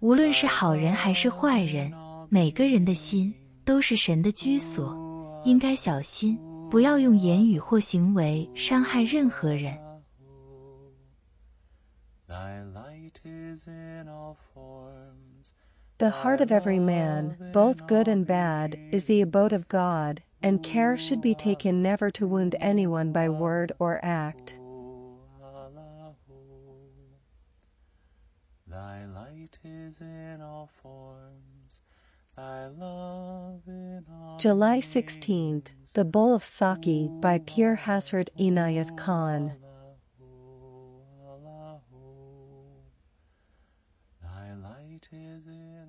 无论是好人还是坏人，每个人的心都是神的居所，应该小心，不要用言语或行为伤害任何人。 Thy light is in all forms. The heart of every man, both good and bad, is the abode of God, and care should be taken never to wound anyone by word or act. Thy light is in all forms, thy love in all July 16th, The Bowl of Saki by Pir Hazrat Inayat Khan. Thy light is in